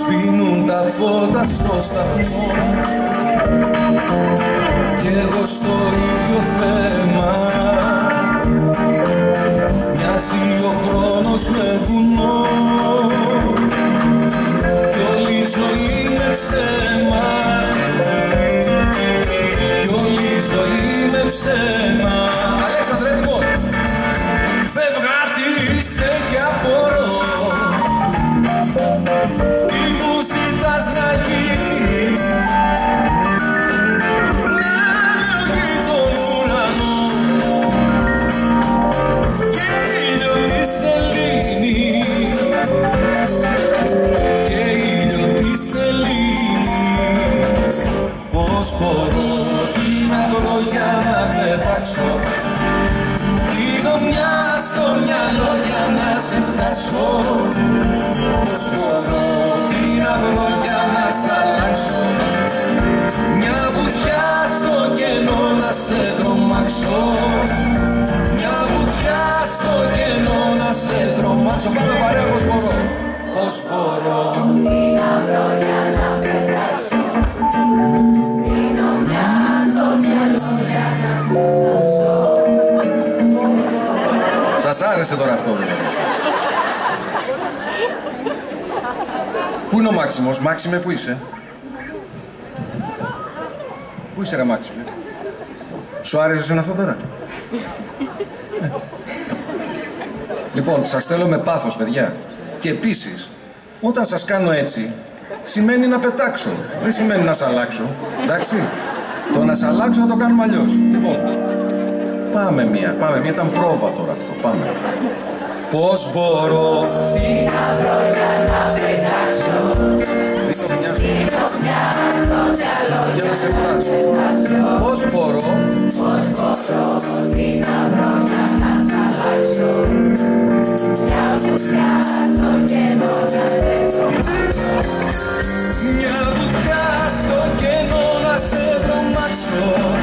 Σβήνουν τα φώτα στο σταθμό. Κι εγώ στο ίδιο θέμα. Μοιάζει ο χρόνος με βουνό. Κι όλη η ζωή με ψέμα. Κι όλη η ζωή με ψέμα Πώς μπορώ την βρω για να πετάξω. Δίνω μια στο μυαλό για να σε φτάσω. Πώς μπορώ την βρω για να σ' αλλάξω. Μια βουτιά στο κενό να σε τρομάξω. Μια βουτιά στο κενό να σε τρομάξω. Πάμε παρέα πώς μπορώ. Πώς μπορώ άρεσε τώρα αυτό δηλαδή εσάς. Πού είναι ο Μάξιμος, Μάξιμε που είσαι; Πού είσαι ρε Μάξιμε; Σου άρεσε εσένα αυτό τώρα; Ε. Λοιπόν, σας θέλω με πάθος παιδιά Και επίσης, όταν σας κάνω έτσι Σημαίνει να πετάξω Δεν σημαίνει να σ' αλλάξω Εντάξει Το να σ' αλλάξω θα το κάνουμε αλλιώς Λοιπόν, πάμε μία, πάμε μία, ήταν πρόβα τώρα αυτό, πάμε. Πώς μπορώ Δίνα λόγια να πετάξω Δίνω μια στο μυαλό Για να σε φτάσω Πώς μπορώ Πώς μπορώ Την λόγια να σ' αλλάξω Μια βουτιά στο κενό να σε τρομάξω Μια βουτιά στο κενό να σε τρομάξω